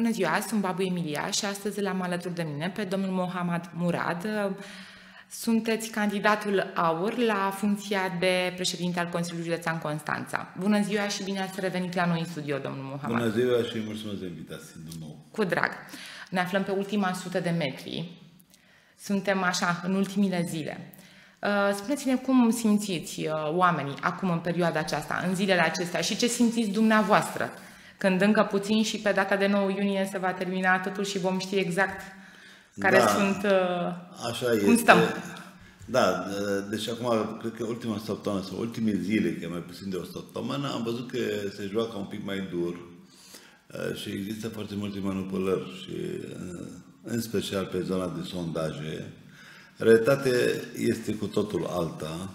Bună ziua, sunt Babu Emilia și astăzi l-am alături de mine pe domnul Mohamed Murad. Sunteți candidatul AUR la funcția de președinte al Consiliului Județean Constanța. Bună ziua și bine ați revenit la noi în studio, domnul Mohamed. Bună ziua și mulțumesc de invitație din nou. Cu drag. Ne aflăm pe ultima sută de metri. Suntem așa, în ultimile zile. Uh, spuneți-ne cum simțiți uh, oamenii acum în perioada aceasta, în zilele acestea și ce simțiți dumneavoastră când încă puțin și pe data de 9 iunie se va termina totul și vom ști exact care da, sunt, uh, așa cum este. stăm. Da, deci acum, cred că ultima săptămână sau ultimele zile, că e mai puțin de o săptămână, am văzut că se joacă un pic mai dur și există foarte multe manipulări și în special pe zona de sondaje, Realitatea este cu totul alta.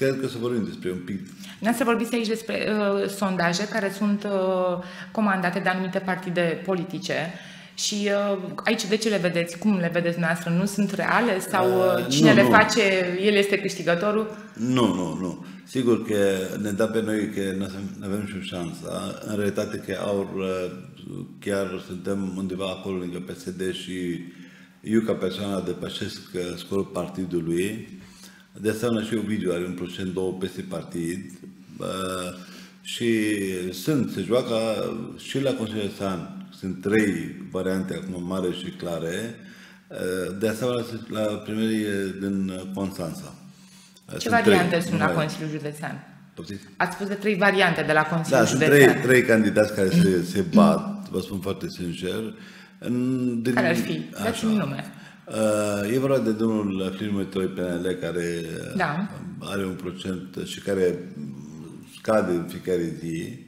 Uh, cred că să vorbim despre un pic. Ne să vorbiți aici despre uh, sondaje care sunt uh, comandate de anumite partide politice. Și uh, aici de ce le vedeți? Cum le vedeți dumneavoastră? Nu sunt reale? Sau uh, cine nu, le nu. face, el este câștigătorul? Nu, nu, nu. Sigur că ne dă pe noi că nu avem și șansa. În realitate că aur chiar suntem undeva acolo lângă PSD și eu, ca persoană, depășesc uh, scorul partidului. De asemenea, și Ovidiu are un procent două peste partid. Și sunt, se joacă și la Consiliul San, sunt trei variante acum mari și clare. Uh, de asemenea, la primerii din Constanța. Ce sunt variante trei, sunt la Consiliul Județean? Ați spus de trei variante de la Consiliul da, Județean. Da, sunt trei, trei candidați care se, se bat, vă spun foarte sincer. În, din, Care ar fi? Dați-mi nume. Uh, e vorba de domnul Florin Mătoi PNL, care da. are un procent și care scade în fiecare zi.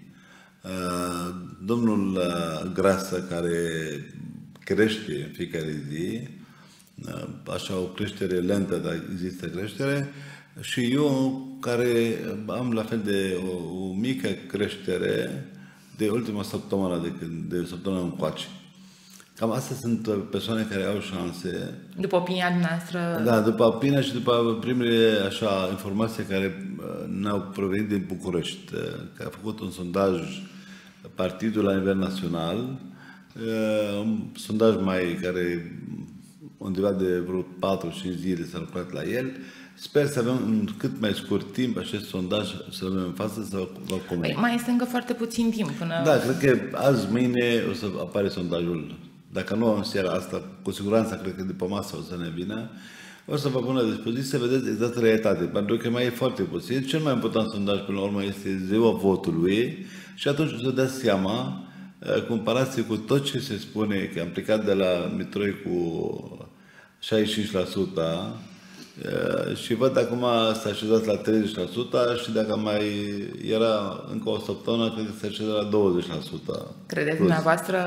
Uh, domnul uh, Grasă, care crește în fiecare zi, așa o creștere lentă, dar există creștere, și eu care am la fel de o, o mică creștere de ultima săptămână, de, când, de săptămână încoace. Cam astea sunt uh, persoane care au șanse. După opinia noastră? Da, după opinia și după primele așa, informații care uh, ne-au provenit din București, uh, că a făcut un sondaj partidul la nivel național, un sondaj mai care undeva de vreo 4-5 zile s-a lucrat la el. Sper să avem în cât mai scurt timp acest sondaj să avem în față să vă comunic. Păi, mai este încă foarte puțin timp până... Da, cred că azi, mâine o să apare sondajul dacă nu în seara asta, cu siguranță cred că după masă o să ne vină, o să vă pun la dispoziție să vedeți exact realitatea, pentru că mai e foarte puțin. Cel mai important sondaj, până la urmă, este ziua votului și atunci o să dați seama, uh, comparație cu tot ce se spune, că am plecat de la Mitroi cu 65%, uh, și văd acum s-a așezat la 30% și dacă mai era încă o săptămână, cred că s-a așezat la 20%. Credeți dumneavoastră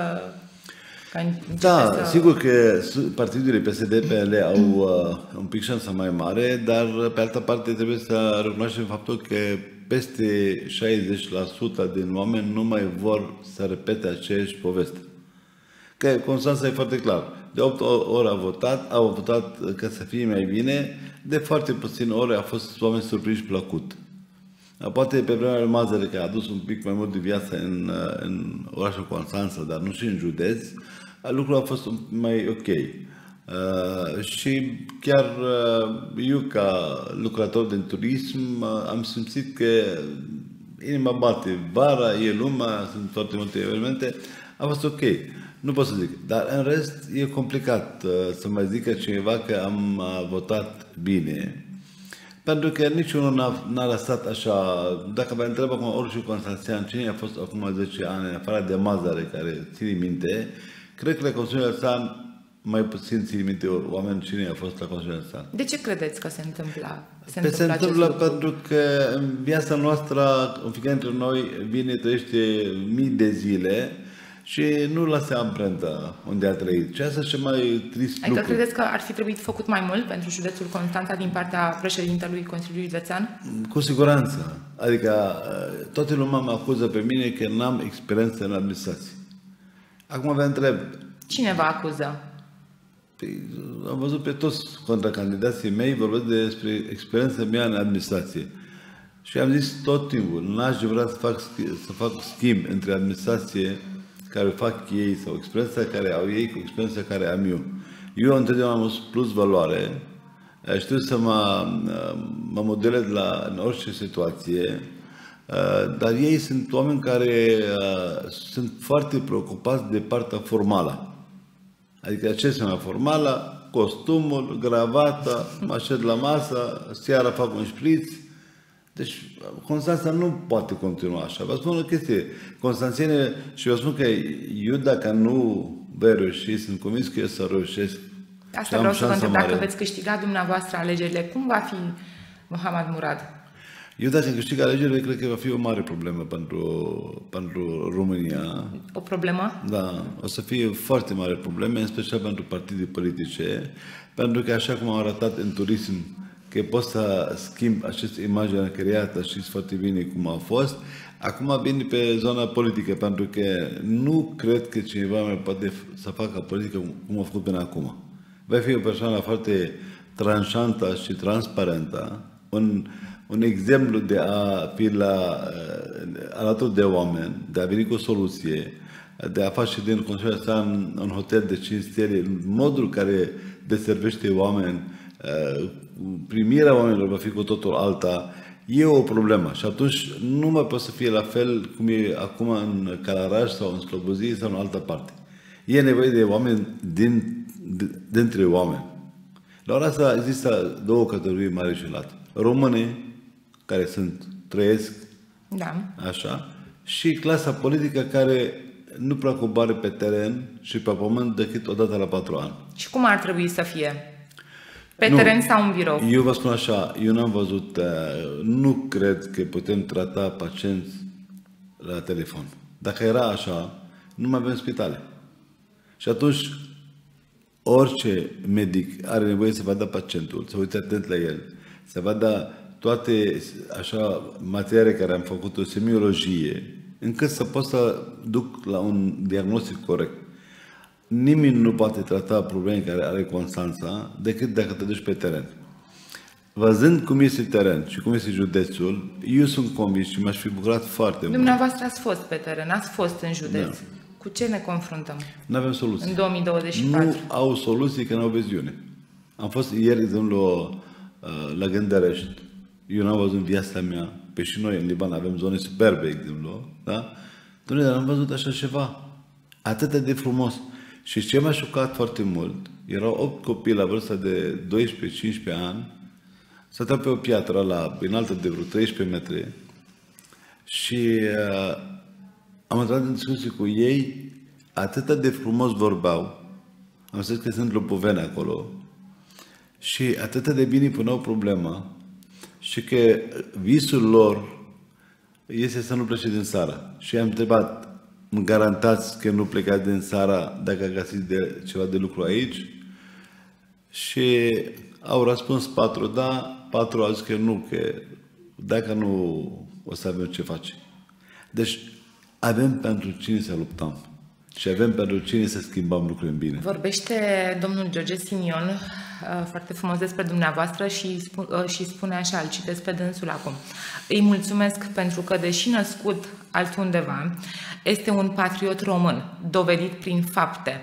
da, să... sigur că partidurile PSD-PL au uh, un pic șansă mai mare, dar pe altă parte trebuie să recunoaștem faptul că peste 60% din oameni nu mai vor să repete aceeași poveste. Că Constanța e foarte clar. De 8 ori a votat, au votat ca să fie mai bine, de foarte puține ori a fost oameni surprinși plăcut. Poate pe vremea lui Mazăre, că a adus un pic mai mult de viață în, uh, în orașul Constanța, dar nu și în județ, lucrul a fost mai ok. Uh, și chiar uh, eu, ca lucrător din turism, uh, am simțit că inima bate. Vara e lumea, sunt foarte multe evenimente, a fost ok. Nu pot să zic. Dar în rest e complicat uh, să mai zică cineva că am uh, votat bine. Pentru că niciunul n-a, n-a lăsat așa, dacă vă întreb acum orice Constanțian, cine a fost acum 10 ani, în afară de Mazare, care ține minte, Cred că la Consiliul Stan mai puțin țin minte oameni cine a fost la Consiliul Stan. De ce credeți că se întâmplă? Se, pe se întâmplă pentru că în viața noastră, în fiecare dintre noi, vine, trăiește mii de zile și nu lasă amprenta unde a trăit. Și asta ce mai trist Adică lucru. credeți că ar fi trebuit făcut mai mult pentru județul Constanța din partea președintelui Consiliului Județean? Cu siguranță. Adică toată lumea mă acuză pe mine că n-am experiență în administrație. Acum vă întreb. Cine vă acuză? Păi, am văzut pe toți contracandidații mei vorbesc despre experiența mea în administrație. Și am zis tot timpul, n-aș vrea să fac, să fac schimb între administrație care fac ei sau experiența care au ei cu experiența care am eu. Eu întotdeauna am plus valoare, știu să mă, mă modelez la, în orice situație, dar ei sunt oameni care sunt foarte preocupați de partea formală. Adică ce înseamnă formală? Costumul, gravata, mă așez la masă, seara fac un șpriț, deci Constanța nu poate continua așa. Vă spun o chestie. Constanțene, și vă spun că eu dacă nu vei reuși, sunt convins că eu să reușesc. Asta vreau să vă întreb, dacă veți câștiga dumneavoastră alegerile, cum va fi Mohamed Murad? Eu dacă câștig alegerile, cred că va fi o mare problemă pentru, pentru România. O problemă? Da, o să fie foarte mare probleme, în special pentru partide politice, pentru că așa cum am arătat în turism, că poți să schimb această imagine creată, știți foarte bine cum a fost. Acum vin pe zona politică, pentru că nu cred că cineva mai poate să facă politică cum a făcut până acum. Va fi o persoană foarte tranșantă și transparentă, un, un exemplu de a fi la, alături de oameni, de a veni cu o soluție, de a face din Consiliul în un hotel de 5 stele, modul care deservește oameni, primirea oamenilor va fi cu totul alta, e o problemă. Și atunci nu mai poate să fie la fel cum e acum în Calaraș sau în Slobozii sau în altă parte. E nevoie de oameni din, dintre oameni. La ora asta există două categorii mari și late. Române, care sunt, trăiesc, da. așa, și clasa politică care nu prea coboare pe teren și pe pământ decât o dată la patru ani. Și cum ar trebui să fie? Pe nu, teren sau în birou? Eu vă spun așa, eu n-am văzut, uh, nu cred că putem trata pacienți la telefon. Dacă era așa, nu mai avem spitale. Și atunci, orice medic are nevoie să vadă pacientul, să uite atent la el, să vadă toate așa materiale care am făcut, o semiologie, încât să pot să duc la un diagnostic corect nimeni nu poate trata probleme care are Constanța decât dacă te duci pe teren. Văzând cum este teren și cum este județul, eu sunt convins și m-aș fi bucurat foarte mult. Dumneavoastră ați fost pe teren, ați fost în județ. Da. Cu ce ne confruntăm? Nu avem soluții. În 2024. Nu au soluții, că nu au viziune. Am fost ieri, de exemplu, uh, la Gânderești. Eu n-am văzut în viața mea, pe și noi în Liban avem zone superbe, de exemplu, da? Dom'le, dar am văzut așa ceva. Atât de frumos. Și ce m-a șocat foarte mult, erau 8 copii la vârsta de 12-15 ani, stăteau pe o piatră la înaltă de vreo 13 metri și uh, am intrat în discuție cu ei, atât de frumos vorbeau, am zis că sunt lopovene acolo, și atât de bine puneau problema și că visul lor este să nu plece din țară. Și am întrebat, îmi garantați că nu plecați din țara dacă găsiți de, ceva de lucru aici? Și au răspuns patru da, patru au zis că nu, că dacă nu o să avem ce face. Deci avem pentru cine să luptăm și avem pentru cine să schimbăm lucruri în bine. Vorbește domnul George Simion uh, foarte frumos despre dumneavoastră și, spun, uh, și spune așa, îl citesc pe dânsul acum. Îi mulțumesc pentru că, deși născut altundeva, este un patriot român, dovedit prin fapte.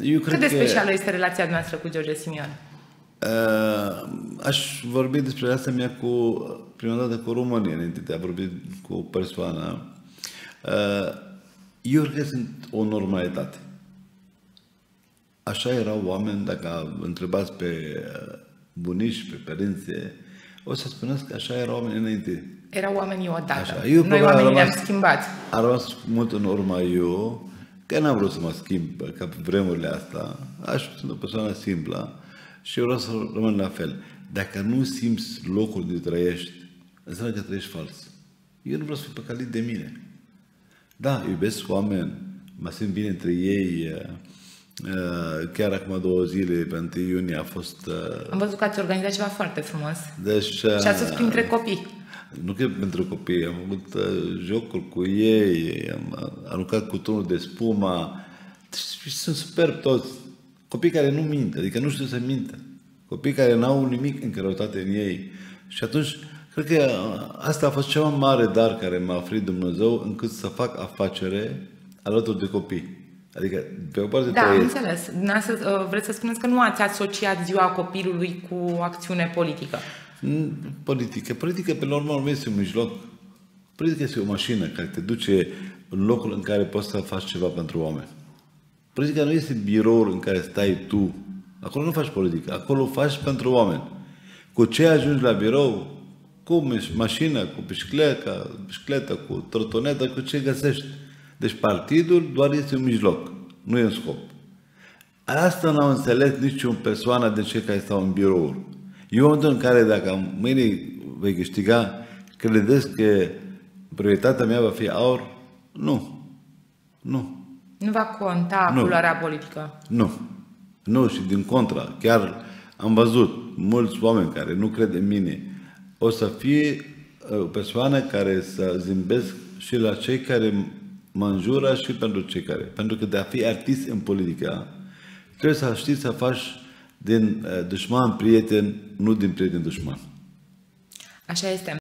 Eu cred Cât de specială că... este relația noastră cu George Simion? Uh, aș vorbi despre asta mea cu, prima dată cu România, înainte de a vorbi cu o persoană. Uh, eu cred că sunt o normalitate. Așa erau oameni, dacă întrebați pe uh, bunici, pe părinți, o să spuneți că așa erau oameni înainte. Erau oamenii odată. Așa. Eu, Noi oamenii ne-am schimbat. A rămas mult în urma eu, că n-am vrut să mă schimb ca pe vremurile astea. Aș fi o persoană simplă și eu vreau să rămân la fel. Dacă nu simți locul de trăiești, înseamnă că trăiești fals. Eu nu vreau să fiu păcălit de mine. Da, iubesc oameni, mă simt bine între ei, Uh, chiar acum două zile, pe 1 iunie, a fost... Uh, am văzut că ați organizat ceva foarte frumos. Deci, uh, și ați fost printre copii. Nu că pentru copii, am făcut jocuri cu ei, am aruncat cu tunul de spuma. Deci, sunt super toți. Copii care nu mint, adică nu știu să mintă. Copii care n-au nimic în cărăutate în ei. Și atunci, Cred că asta a fost cel mai mare dar care m-a oferit Dumnezeu încât să fac afacere alături de copii. Adică, pe o parte Da, am înțeles. Uh, vreți să spuneți că nu ați asociat ziua copilului cu o acțiune politică. Politică. Politică, pe la urmă, este un mijloc. Politica este o mașină care te duce în locul în care poți să faci ceva pentru oameni. Politica nu este biroul în care stai tu. Acolo nu faci politică. Acolo faci pentru oameni. Cu ce ajungi la birou? Cu mașină, cu bicicletă, bicicletă, cu trotonetă, cu ce găsești. Deci partidul doar este un mijloc, nu e un scop. Asta n-au înțeles niciun persoană de cei care stau în birouri. E un în care dacă mâine vei câștiga, credeți că prioritatea mea va fi aur? Nu. Nu. Nu va conta nu. culoarea politică? Nu. Nu, și din contra. Chiar am văzut mulți oameni care nu cred în mine. O să fie uh, o persoană care să zâmbesc și la cei care mă înjură și pentru cei care. Pentru că de a fi artist în politică, trebuie să știi să faci din uh, dușman prieten, nu din prieten dușman. Așa este.